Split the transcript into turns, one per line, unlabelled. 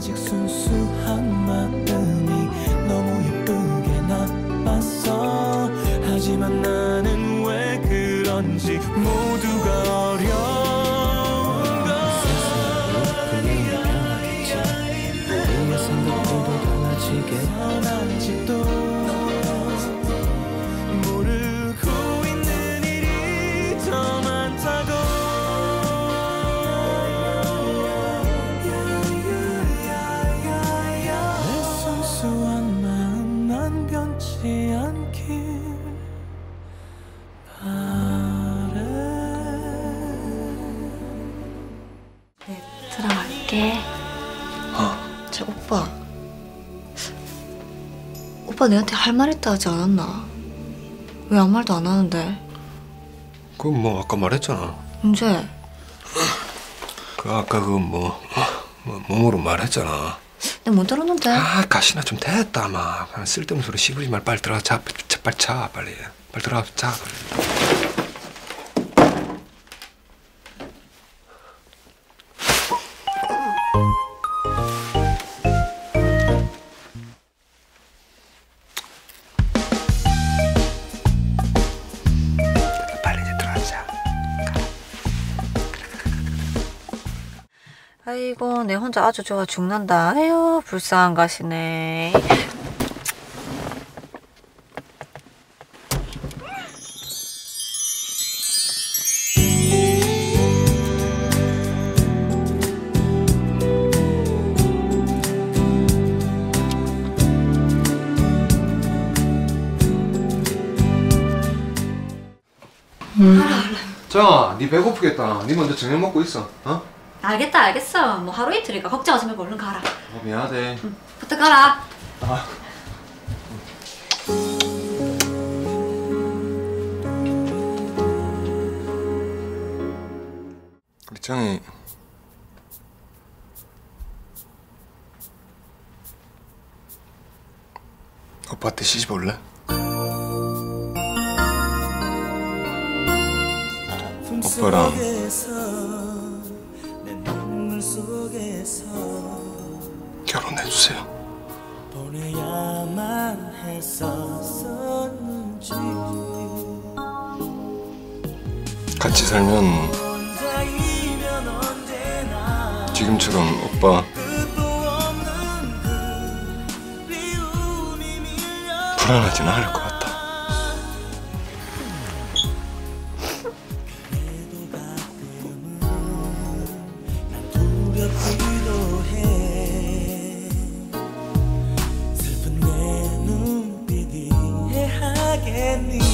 아직 순수한 마음이 너무 예쁘게 나빴어 하지만 나는 왜 그런지 모두가 어려운 걸. 분명히 변하겠지 우리의 생각들도 달라지겠지 아직도
들어갈게. 저 오빠. 오빠 내한테 할 말 있다 하지 않았나? 왜 아무 말도 안 하는데?
그건 뭐 아까 말했잖아.
언제?
그 아까 그뭐 뭐, 몸으로 말했잖아.
내가 못 들었는데.
아 가시나 좀 됐다 막 쓸데없는 소리 씹으지 말 빨리 들어가 자 자, 빨리 자 빨리 빨리 들어가 자 빨리. 빨리
아이고 내 혼자 아주 좋아 죽는다. 아유 불쌍한 가시네.
정아, 네 배고프겠다. 네 먼저 저녁 먹고 있어. 어?
알겠다 알겠어. 뭐 하루 이틀이니까 걱정하지 말고 얼른 가라.
어, 미안하대.
부탁 가라.
우리 정이 오빠한테 시집 올래? 오빠랑 결혼해 주세요.
보내야만 했었는지
같이 살면 지금처럼 오빠
그
불안하진 않을 것같
이